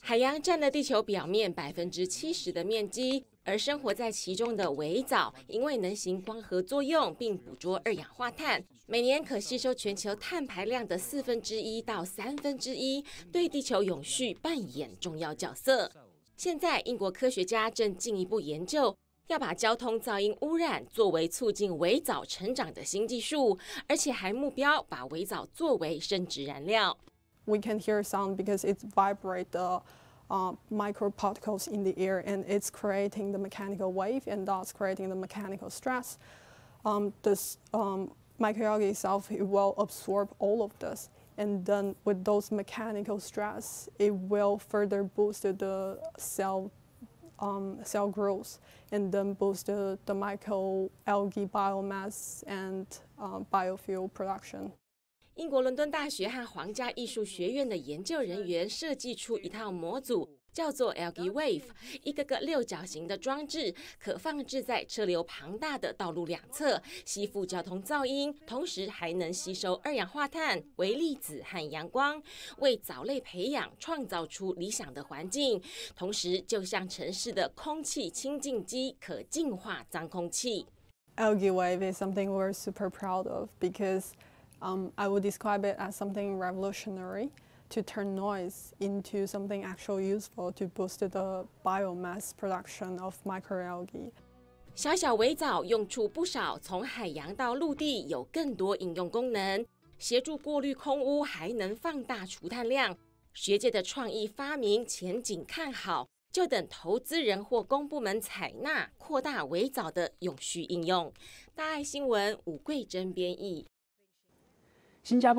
海洋占了地球表面百分之七十的面积，而生活在其中的微藻，因为能行光合作用并捕捉二氧化碳，每年可吸收全球碳排量的四分之一到三分之一，对地球永续扮演重要角色。现在，英国科学家正进一步研究，要把交通噪音污染作为促进微藻成长的新技术，而且还目标把微藻作为生殖燃料。We can hear sound because it vibrates the uh, microparticles in the air and it's creating the mechanical wave and thus creating the mechanical stress. Um, this um, microalgae itself it will absorb all of this and then with those mechanical stress it will further boost the cell um, cell growth and then boost the, the microalgae biomass and uh, biofuel production. 英国伦敦大学和皇家艺术学院的研究人员设计出一套模组，叫做 LG Wave，一个个六角形的装置，可放置在车流庞大的道路两侧，吸附交通噪音，同时还能吸收二氧化碳、微粒子和阳光，为藻类培养创造出理想的环境。同时，就像城市的空气清净机，可净化脏空气。LG Wave is something we're super proud of because Um, I would describe it as something revolutionary to turn noise into something actually useful to boost the biomass production of microalgae. 小小微藻用处不少，从海洋到陆地有更多应用功能，协助过滤空污，还能放大除碳量。学界的创意发明前景看好，就等投资人或公部门采纳，扩大微藻的永续应用。大爱新闻吴桂珍编译。 진짜 보